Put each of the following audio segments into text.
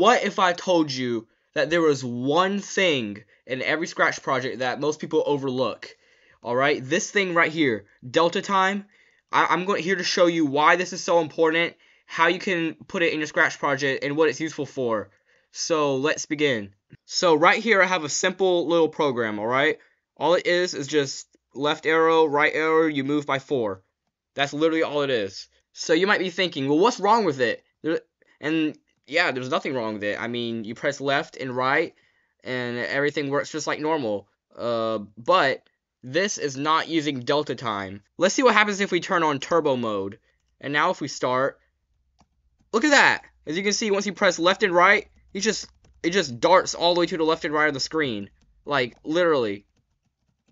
what if I told you that there was one thing in every Scratch project that most people overlook? Alright, this thing right here, Delta Time. I- am going here to show you why this is so important, how you can put it in your Scratch project, and what it's useful for. So let's begin. So right here I have a simple little program, alright? All it is is just left arrow, right arrow, you move by 4. That's literally all it is. So you might be thinking, well, what's wrong with it? And yeah, there's nothing wrong with it. I mean, you press left and right, and everything works just like normal. Uh, but this is not using delta time. Let's see what happens if we turn on turbo mode. And now if we start, look at that. As you can see, once you press left and right, it just it just darts all the way to the left and right of the screen. Like, literally.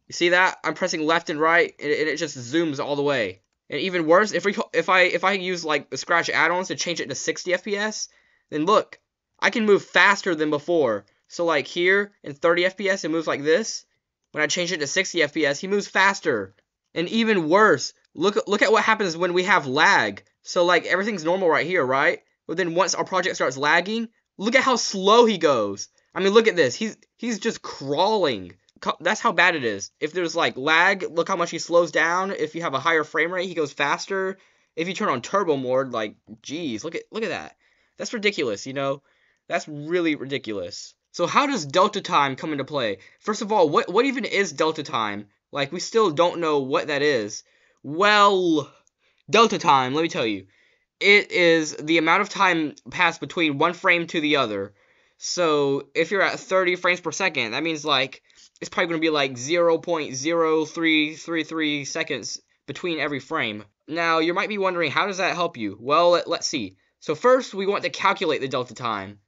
You see that? I'm pressing left and right, and it, just zooms all the way. And even worse, if we if I if I use like the Scratch add-ons to change it to 60 FPS, then look, I can move faster than before. So like here in 30 FPS, it moves like this. When I change it to 60 FPS, he moves faster. And even worse, look look at what happens when we have lag. So like everything's normal right here, right? But then once our project starts lagging, look at how slow he goes. I mean, look at this. He's he's just crawling that's how bad it is. If there's like lag, look how much he slows down. If you have a higher frame rate, he goes faster. If you turn on turbo mode, like, geez, look at look at that. That's ridiculous, you know? That's really ridiculous. So how does delta time come into play? First of all, what what even is delta time? Like we still don't know what that is. Well, delta time, let me tell you. It is the amount of time passed between one frame to the other. So if you're at 30 frames per second, that means like it's probably going to be like 0.0333 seconds between every frame. Now, you might be wondering, how does that help you? Well, let, us see. So first, we want to calculate the delta time.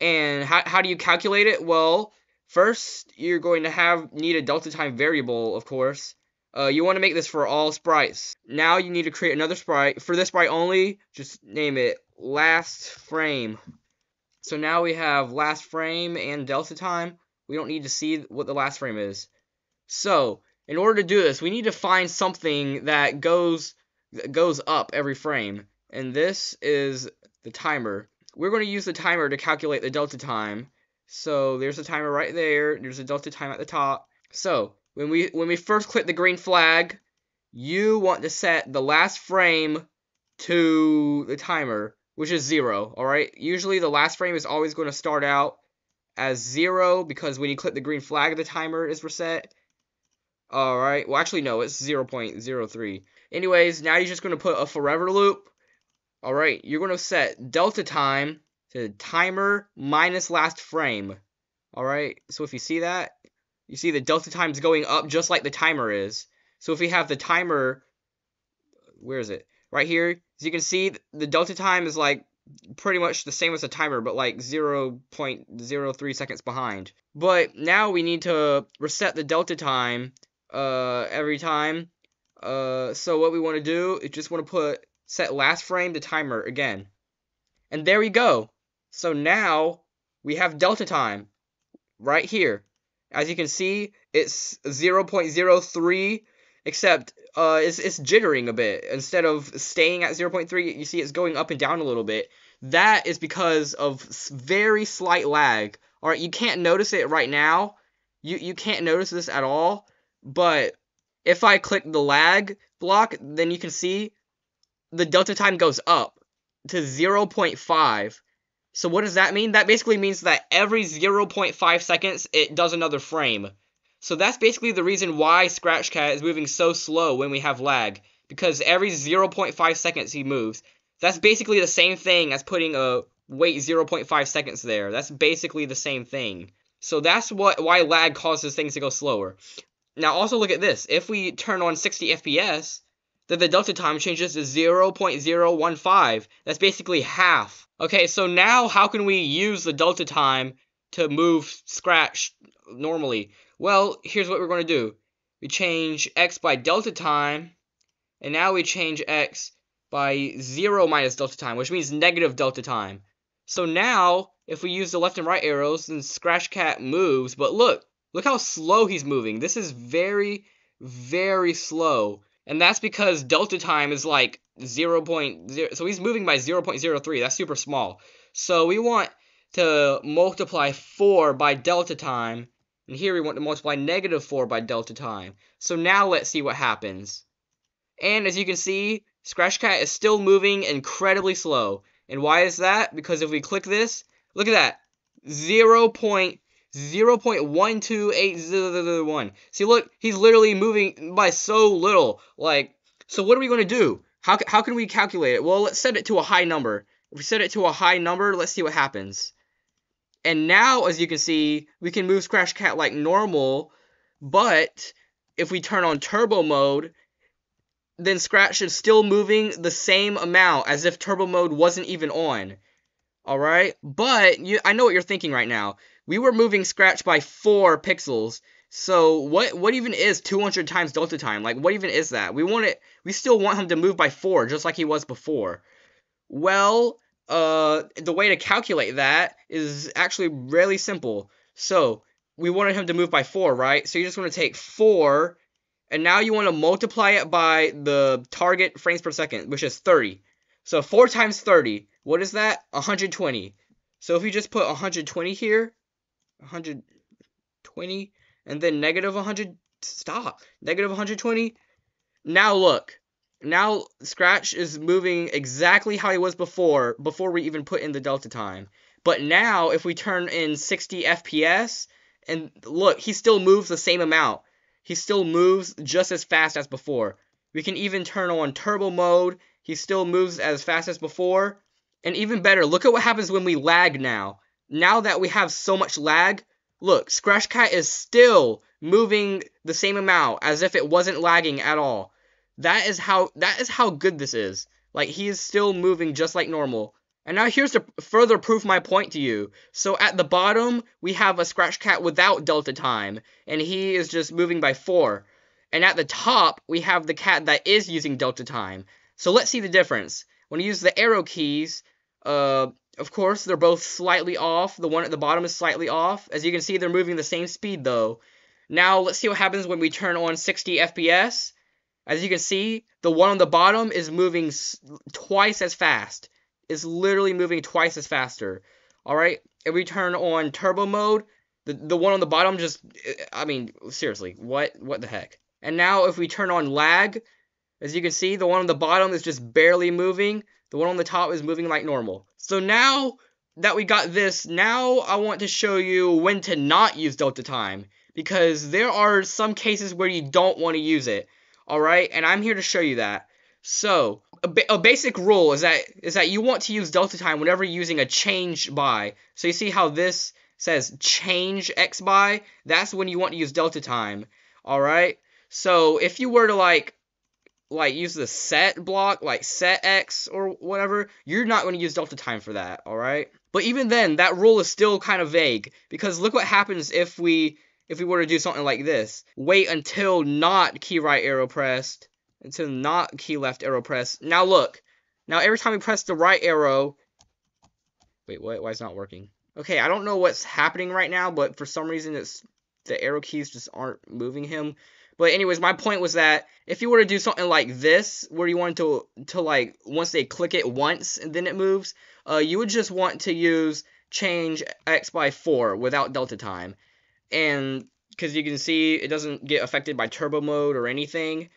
And how, how do you calculate it? Well, first, you're going to have need a delta time variable, of course. Uh, you want to make this for all sprites. Now you need to create another sprite. For this sprite only, just name it last frame. So now we have last frame and delta time. We don't need to see what the last frame is. So, in order to do this, we need to find something that goes that goes up every frame. And this is the timer. We're going to use the timer to calculate the delta time. So, there's a timer right there. There's a delta time at the top. So, when we when we first click the green flag, you want to set the last frame to the timer, which is 0, alright? Usually the last frame is always going to start out as 0 because when you click the green flag, the timer is reset. Alright, well actually no, it's 0 0.03. Anyways, now you're just going to put a forever loop. Alright, you're going to set delta time to timer minus last frame. Alright, so if you see that, you see the delta time is going up just like the timer is. So if we have the timer, where is it? Right here, as you can see, the delta time is like pretty much the same as the timer, but like 0.03 seconds behind. But now we need to reset the delta time uh, every time. Uh, so what we want to do is just want to put set last frame to timer again. And there we go. So now we have delta time right here. As you can see, it's 0.03 except uh, it's, it's jittering a bit. Instead of staying at 0.3, you see it's going up and down a little bit. That is because of very slight lag. All right, you can't notice it right now. You you can't notice this at all. But if I click the lag block, then you can see the delta time goes up to 0.5. So what does that mean? That basically means that every 0.5 seconds it does another frame. So that's basically the reason why Scratchcat is moving so slow when we have lag. Because every 0.5 seconds he moves. That's basically the same thing as putting a wait 0.5 seconds there. That's basically the same thing. So that's what why lag causes things to go slower. Now also look at this. If we turn on 60 FPS, the delta time changes to 0.015. That's basically half. Okay, so now how can we use the delta time to move Scratch normally? Well, here's what we're going to do. We change x by delta time, and now we change x by 0 minus delta time, which means negative delta time. So now, if we use the left and right arrows, then Scratch Cat moves, but look, look how slow he's moving. This is very, very slow. And that's because delta time is like 0, 0.0, so he's moving by 0.03, that's super small. So we want to multiply 4 by delta time. And here we want to multiply negative 4 by delta time. So now let's see what happens. And as you can see, Scratch Cat is still moving incredibly slow. And why is that? Because if we click this, look at that. 0. 0.128001. See, look, he's literally moving by so little. Like, so what are we going to do? How, how can we calculate it? Well, let's set it to a high number. If we set it to a high number, let's see what happens. And now, as you can see, we can move Scratch Cat like normal, but if we turn on turbo mode, then Scratch is still moving the same amount as if turbo mode wasn't even on. Alright? But, you, I know what you're thinking right now. We were moving Scratch by 4 pixels, so what what even is 200 times delta time? Like what even is that? We want it we still want him to move by 4 just like he was before. Well, uh the way to calculate that is actually really simple. So, we wanted him to move by 4, right? So you just want to take 4 and now you want to multiply it by the target frames per second, which is 30. So 4 times 30, what is that? 120. So if you just put 120 here, 120 and then negative 100 stop negative 120 now look now scratch is moving exactly how he was before before we even put in the delta time. But now if we turn in 60 fps and look he still moves the same amount. He still moves just as fast as before. We can even turn on turbo mode. He still moves as fast as before. And even better look at what happens when we lag now now that we have so much lag Look, Scratch Cat is still moving the same amount as if it wasn't lagging at all. That is how that is how good this is. Like he is still moving just like normal. And now here's to further prove my point to you. So at the bottom, we have a Scratch Cat without delta time, and he is just moving by 4. And at the top, we have the cat that is using delta time. So let's see the difference. When you use the arrow keys, uh, of course, they're both slightly off. The one at the bottom is slightly off. As you can see, they're moving the same speed, though. Now, let's see what happens when we turn on 60 FPS. As you can see, the one on the bottom is moving twice as fast. It's literally moving twice as faster. Alright, if we turn on turbo mode, the, the one on the bottom just, I mean, seriously, what, what the heck? And now if we turn on lag, as you can see, the one on the bottom is just barely moving. The one on the top is moving like normal. So now that we got this, now I want to show you when to not use delta time. Because there are some cases where you don't want to use it. Alright, and I'm here to show you that. So, a, ba a, basic rule is that is that you want to use delta time whenever using a change by. So you see how this says change x by? That's when you want to use delta time. Alright? So if you were to like like use the set block, like set X or whatever, you're not going to use delta time for that, alright? But even then, that rule is still kind of vague, because look what happens if we if we were to do something like this. Wait until not key right arrow pressed, until not key left arrow pressed. Now look, now every time we press the right arrow, wait, what, why is it not working? Okay, I don't know what's happening right now, but for some reason it's the arrow keys just aren't moving him. But anyways, my point was that if you were to do something like this, where you wanted to to like once they click it once and then it moves, uh, you would just want to use change x by 4 without delta time. And because you can see it doesn't get affected by turbo mode or anything.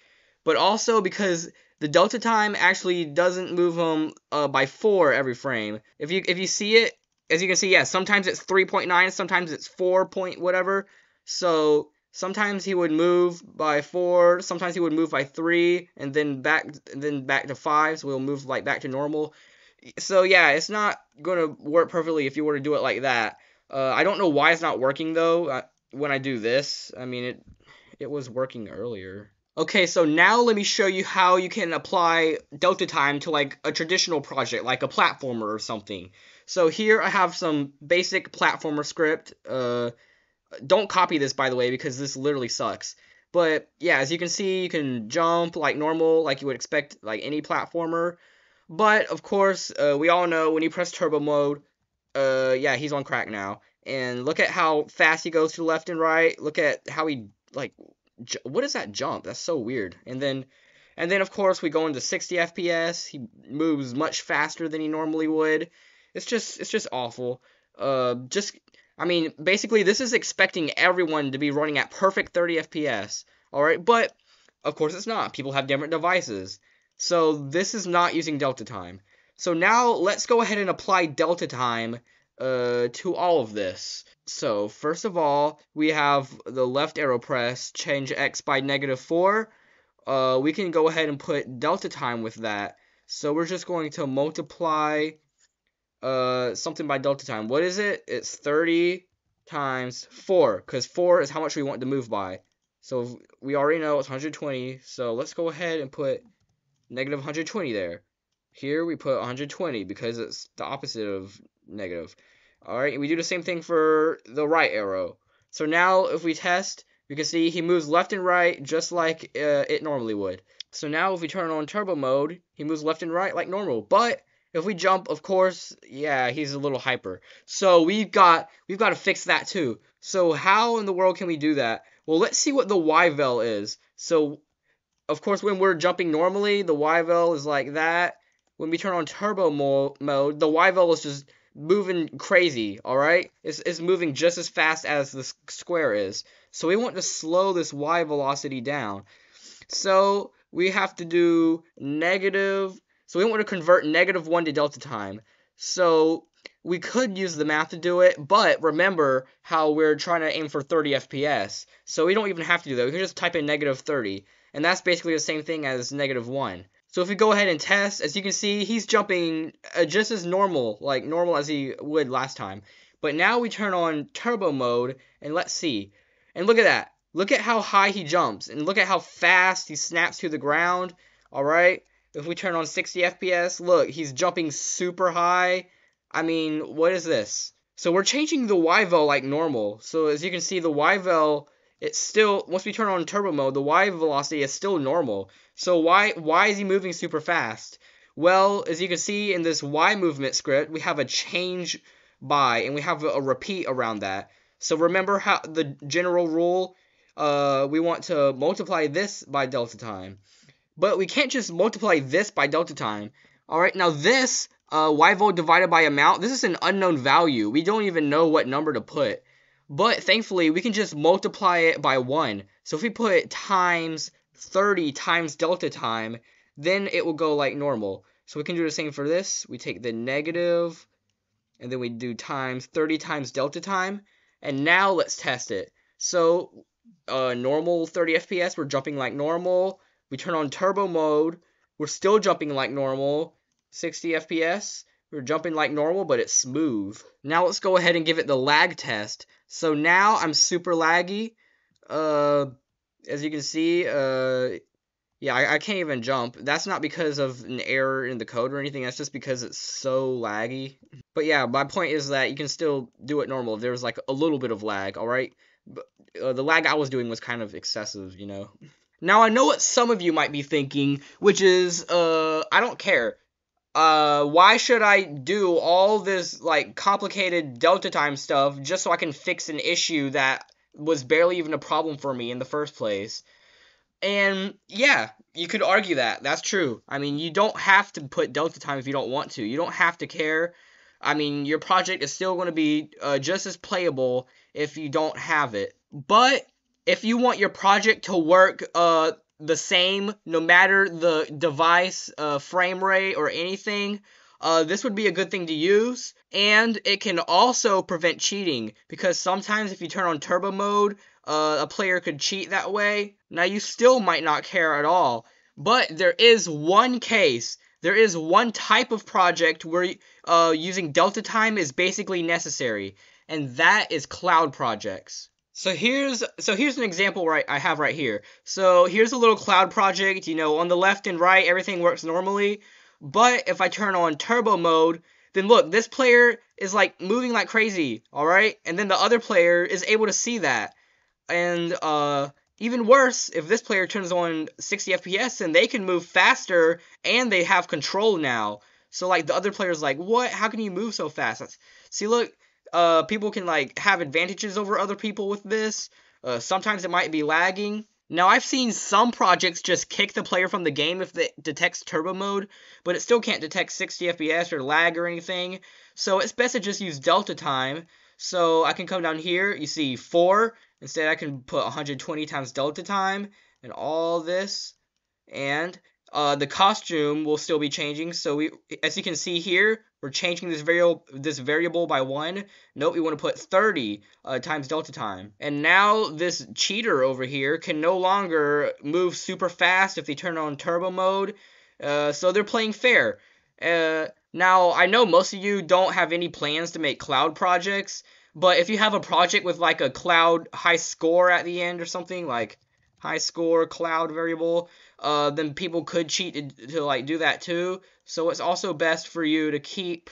But also because the delta time actually doesn't move them uh, by 4 every frame. If you if you see it, as you can see, yeah, sometimes it's 3.9, sometimes it's 4 point whatever. So sometimes he would move by four, sometimes he would move by three, and then back then back to five, so we'll move like back to normal. So yeah, it's not gonna work perfectly if you were to do it like that. Uh, I don't know why it's not working though. Uh, when I do this, I mean it it was working earlier. Okay, so now let me show you how you can apply delta time to like a traditional project, like a platformer or something. So here I have some basic platformer script. Uh, don't copy this, by the way, because this literally sucks. But yeah, as you can see, you can jump like normal, like you would expect like any platformer. But of course, uh, we all know when you press turbo mode, uh, yeah, he's on crack now. And look at how fast he goes to left and right. Look at how he like, what is that jump? That's so weird. And then, and then of course we go into 60 FPS. He moves much faster than he normally would. It's just, it's just awful. uh, just I mean, basically, this is expecting everyone to be running at perfect 30 FPS. All right, but of course it's not. People have different devices. So this is not using delta time. So now let's go ahead and apply delta time uh, to all of this. So first of all, we have the left arrow press, change x by negative 4. Uh, we can go ahead and put delta time with that. So we're just going to multiply uh, something by delta time. What is it? It's 30 times 4, because 4 is how much we want to move by. So we already know it's 120, so let's go ahead and put negative 120 there. Here we put 120 because it's the opposite of negative. Alright, we do the same thing for the right arrow. So now if we test, you can see he moves left and right just like uh, it normally would. So now if we turn on turbo mode, he moves left and right like normal. But if we jump, of course, yeah, he's a little hyper. So we've got we've got to fix that too. So how in the world can we do that? Well, let's see what the Y-vel is. So of course, when we're jumping normally, the Y-vel is like that. When we turn on turbo mo mode, the Y-vel is just moving crazy, alright? It's, it's moving just as fast as the square is. So we want to slow this Y velocity down. So we have to do negative so we want to convert negative 1 to delta time. So we could use the math to do it, but remember how we're trying to aim for 30 FPS. So we don't even have to do that. We can just type in negative 30. And that's basically the same thing as negative 1. So if we go ahead and test, as you can see, he's jumping uh, just as normal, like normal as he would last time. But now we turn on turbo mode, and let's see. And look at that. Look at how high he jumps, and look at how fast he snaps to the ground. Alright? If we turn on 60 FPS, look, he's jumping super high. I mean, what is this? So we're changing the Y-vel like normal. So as you can see, the Y-vel, it's still, once we turn on turbo mode, the Y velocity is still normal. So why, why is he moving super fast? Well, as you can see in this Y movement script, we have a change by, and we have a repeat around that. So remember how the general rule, uh, we want to multiply this by delta time. But we can't just multiply this by delta time. Alright, now this, uh, y-vel divided by amount, this is an unknown value. We don't even know what number to put. But thankfully, we can just multiply it by 1. So if we put times 30 times delta time, then it will go like normal. So we can do the same for this. We take the negative, and then we do times 30 times delta time. And now let's test it. So uh, normal 30 FPS, we're jumping like normal. We turn on turbo mode. We're still jumping like normal. 60 FPS. We're jumping like normal, but it's smooth. Now let's go ahead and give it the lag test. So now I'm super laggy. Uh, as you can see, uh, yeah, I, I can't even jump. That's not because of an error in the code or anything. That's just because it's so laggy. But yeah, my point is that you can still do it normal. There's like a little bit of lag, alright? But uh, the lag I was doing was kind of excessive, you know? Now I know what some of you might be thinking, which is, uh, I don't care. Uh, why should I do all this, like, complicated delta time stuff just so I can fix an issue that was barely even a problem for me in the first place? And, yeah, you could argue that. That's true. I mean, you don't have to put delta time if you don't want to. You don't have to care. I mean, your project is still going to be uh, just as playable if you don't have it. But if you want your project to work uh, the same no matter the device uh, frame rate or anything, uh, this would be a good thing to use. And it can also prevent cheating because sometimes if you turn on turbo mode, uh, a player could cheat that way. Now you still might not care at all, but there is one case. There is one type of project where uh, using delta time is basically necessary, and that is cloud projects. So here's so here's an example right I have right here. So here's a little cloud project, you know, on the left and right everything works normally, but if I turn on turbo mode, then look, this player is like moving like crazy, all right? And then the other player is able to see that. And uh even worse, if this player turns on 60 FPS and they can move faster and they have control now. So like the other player's like, "What? How can you move so fast?" That's, see, look, uh, people can like have advantages over other people with this. Uh, sometimes it might be lagging. Now, I've seen some projects just kick the player from the game if it detects turbo mode, but it still can't detect 60 FPS or lag or anything. So it's best to just use delta time. So I can come down here, you see 4. Instead, I can put 120 times delta time and all this. And uh, the costume will still be changing. So we, as you can see here, we're changing this variable this variable by one. Nope, we want to put 30 uh, times delta time. And now this cheater over here can no longer move super fast if they turn on turbo mode. Uh, so they're playing fair. Uh, now I know most of you don't have any plans to make cloud projects, but if you have a project with like a cloud high score at the end or something like high score cloud variable, uh, then people could cheat to, to, like do that too. So it's also best for you to keep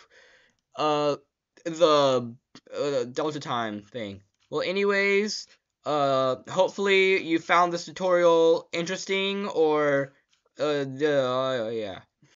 uh the uh, delta time thing. Well, anyways, uh, hopefully you found this tutorial interesting or uh, uh yeah.